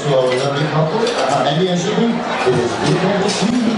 Conrad, from Courage couple, uh, Andy and Shipping, it is